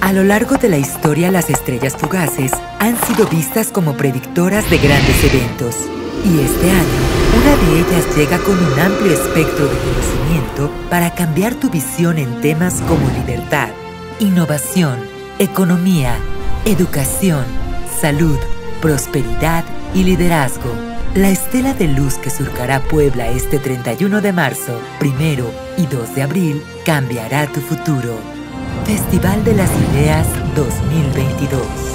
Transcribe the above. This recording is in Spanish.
A lo largo de la historia, las estrellas fugaces han sido vistas como predictoras de grandes eventos. Y este año, una de ellas llega con un amplio espectro de conocimiento para cambiar tu visión en temas como libertad, innovación, economía, educación, salud, prosperidad y liderazgo. La estela de luz que surcará Puebla este 31 de marzo, 1 y 2 de abril cambiará tu futuro. Festival de las Ideas 2022